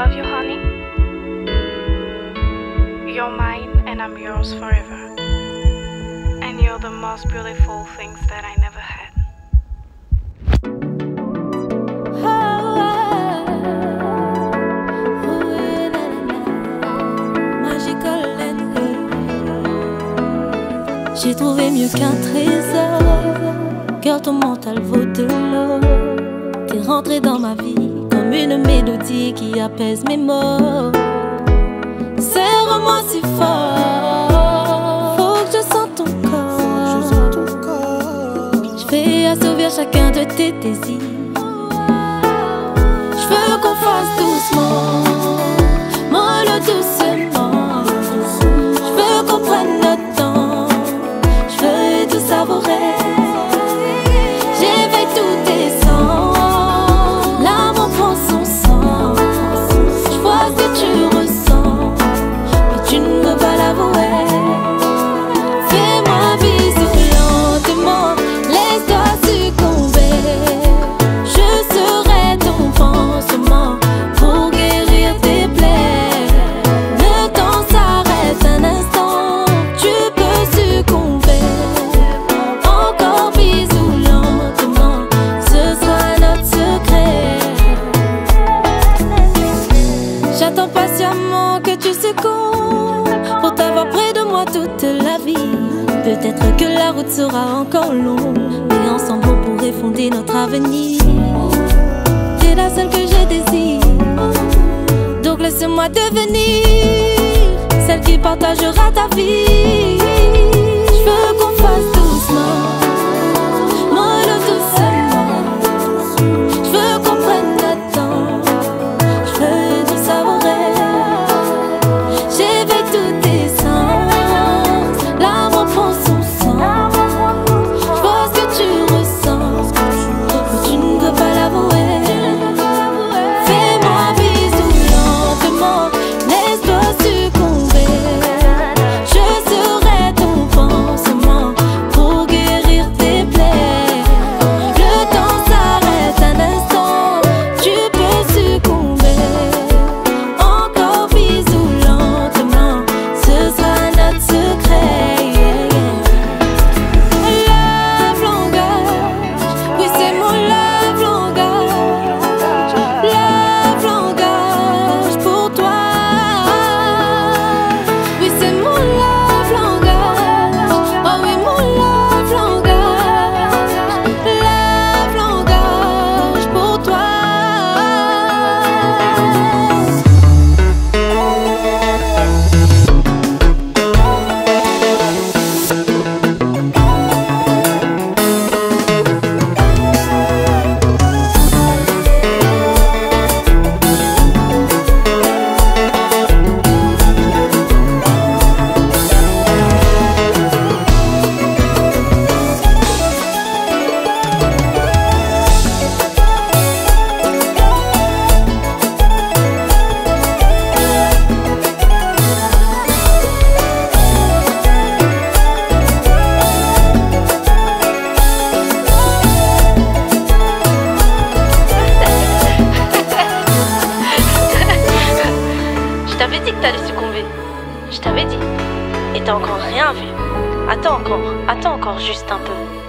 love you, honey. You're mine and I'm yours forever. And you're the most beautiful things that I never had. J'ai trouvé mieux qu'un trésor, car ton mental vaut de l'or. T'es rentré dans ma vie comme une mélodie qui apaise mes mots. Serre-moi si fort, faut que je sente ton corps. Je vais assouvir chacun de tes désirs. J'attends patiemment que tu succombes pour t'avoir près de moi toute la vie. Peut-être que la route sera encore longue, mais ensemble on pourrait fonder notre avenir. T'es la seule que je désire, donc laisse-moi devenir celle qui partagera ta vie. Et t'as encore rien vu. Attends encore, attends encore juste un peu.